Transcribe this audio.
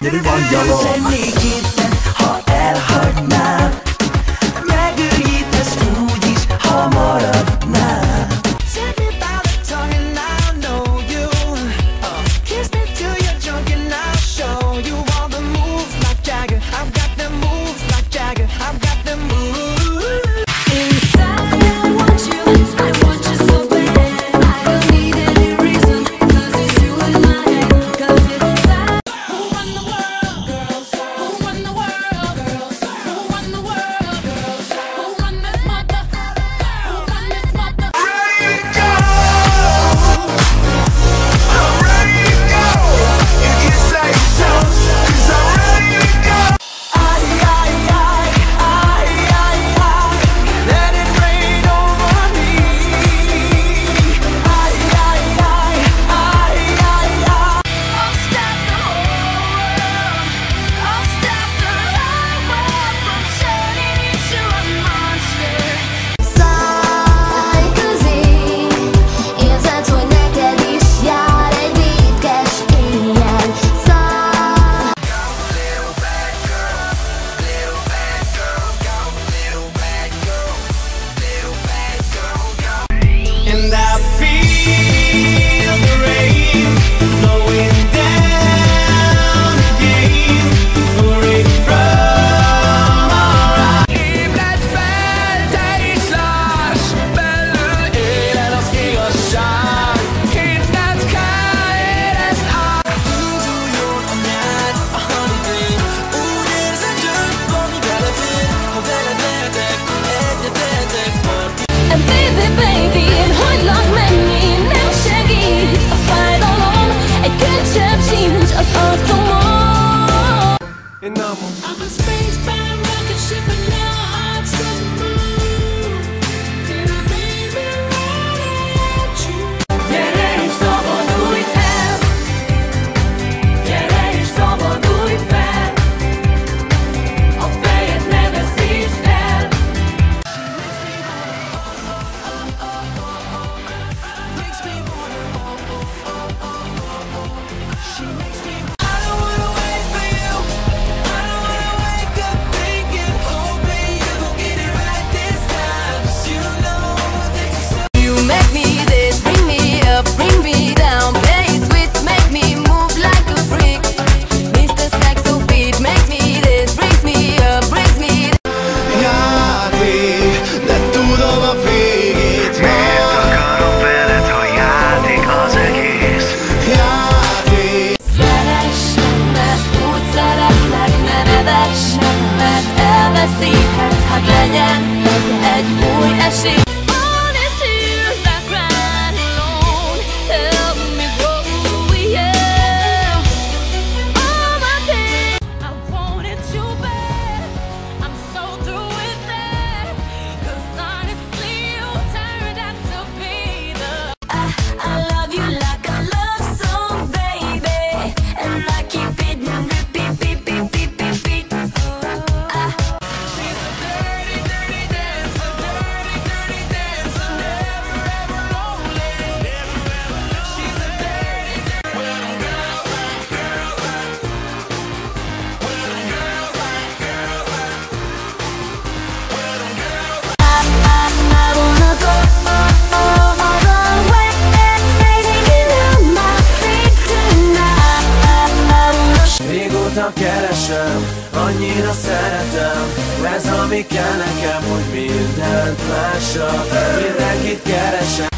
Deli me gyalog Semmi and hard now. sem Annyira szeretem Ez ami kell nekem, hogy mindent lássak Mindenkit keresem.